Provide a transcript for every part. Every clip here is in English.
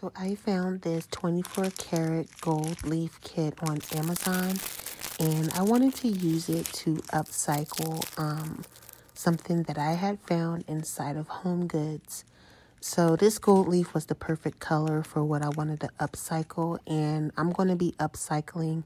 So I found this 24 karat gold leaf kit on Amazon and I wanted to use it to upcycle um, something that I had found inside of HomeGoods. So this gold leaf was the perfect color for what I wanted to upcycle and I'm going to be upcycling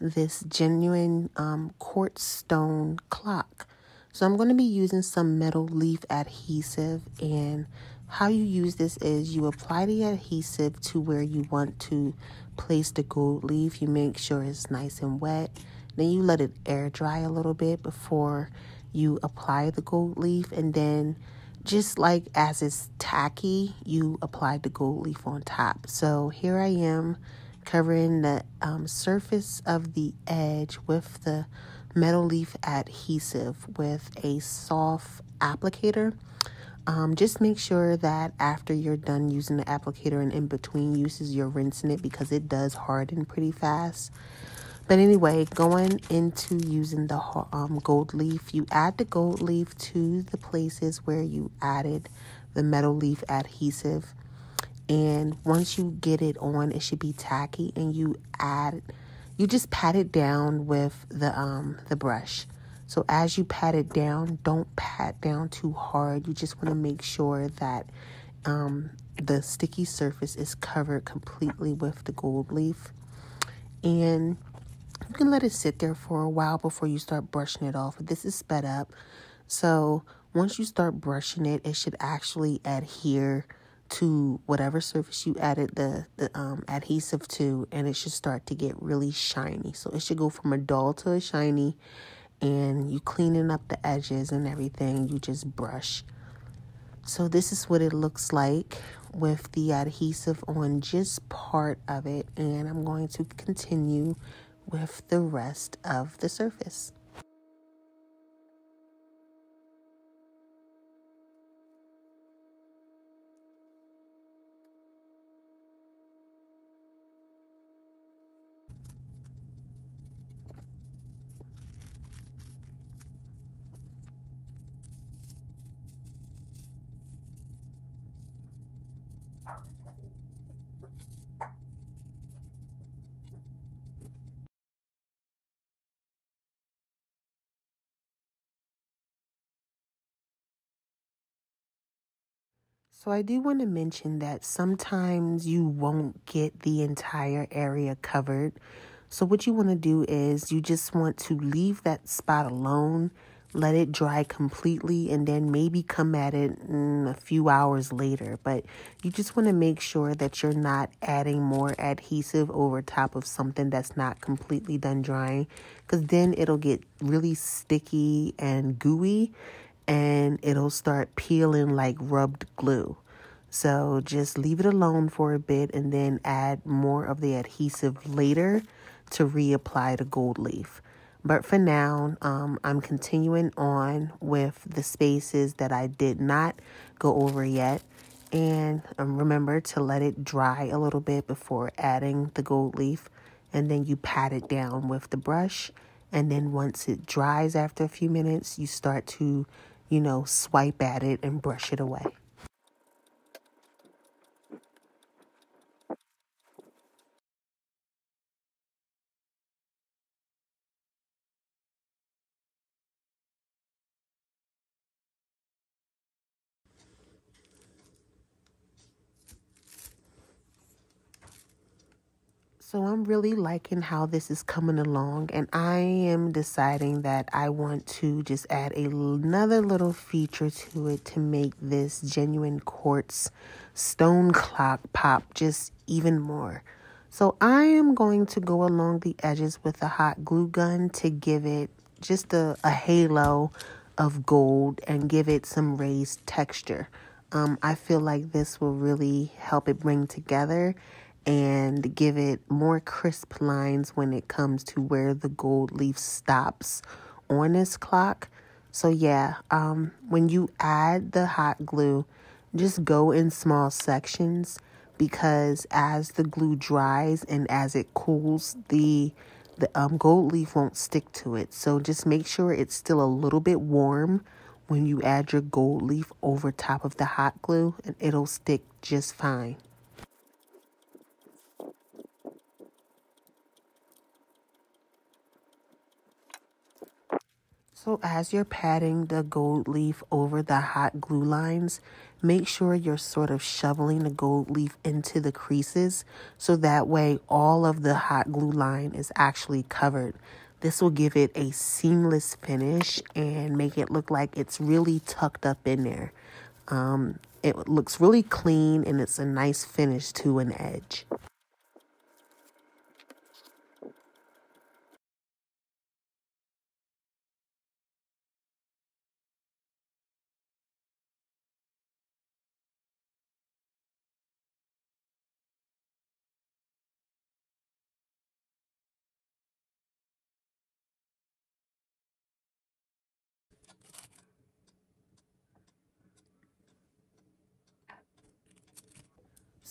this genuine um, quartz stone clock. So I'm going to be using some metal leaf adhesive and how you use this is you apply the adhesive to where you want to place the gold leaf. You make sure it's nice and wet. Then you let it air dry a little bit before you apply the gold leaf. And then just like as it's tacky, you apply the gold leaf on top. So here I am covering the um, surface of the edge with the metal leaf adhesive with a soft applicator. Um, just make sure that after you're done using the applicator and in between uses, you're rinsing it because it does harden pretty fast. But anyway, going into using the um, gold leaf, you add the gold leaf to the places where you added the metal leaf adhesive. And once you get it on, it should be tacky and you add, you just pat it down with the, um, the brush. So as you pat it down, don't pat down too hard. You just want to make sure that um, the sticky surface is covered completely with the gold leaf. And you can let it sit there for a while before you start brushing it off. This is sped up. So once you start brushing it, it should actually adhere to whatever surface you added the, the um, adhesive to, and it should start to get really shiny. So it should go from a dull to a shiny and you cleaning up the edges and everything you just brush. So this is what it looks like with the adhesive on just part of it and I'm going to continue with the rest of the surface So I do want to mention that sometimes you won't get the entire area covered. So what you want to do is you just want to leave that spot alone, let it dry completely, and then maybe come at it mm, a few hours later. But you just want to make sure that you're not adding more adhesive over top of something that's not completely done drying because then it'll get really sticky and gooey and it'll start peeling like rubbed glue. So just leave it alone for a bit and then add more of the adhesive later to reapply the gold leaf. But for now, um, I'm continuing on with the spaces that I did not go over yet. And um, remember to let it dry a little bit before adding the gold leaf. And then you pat it down with the brush. And then once it dries after a few minutes, you start to you know, swipe at it and brush it away. So I'm really liking how this is coming along and I am deciding that I want to just add another little feature to it to make this genuine quartz stone clock pop just even more. So I am going to go along the edges with a hot glue gun to give it just a, a halo of gold and give it some raised texture. Um, I feel like this will really help it bring together and give it more crisp lines when it comes to where the gold leaf stops on this clock. So yeah, um, when you add the hot glue, just go in small sections because as the glue dries and as it cools, the the um, gold leaf won't stick to it. So just make sure it's still a little bit warm when you add your gold leaf over top of the hot glue and it'll stick just fine. So as you're patting the gold leaf over the hot glue lines, make sure you're sort of shoveling the gold leaf into the creases so that way all of the hot glue line is actually covered. This will give it a seamless finish and make it look like it's really tucked up in there. Um, it looks really clean and it's a nice finish to an edge.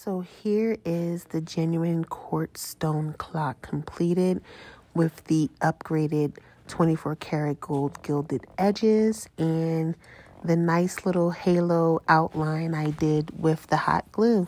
So here is the genuine quartz stone clock completed with the upgraded 24 karat gold gilded edges and the nice little halo outline I did with the hot glue.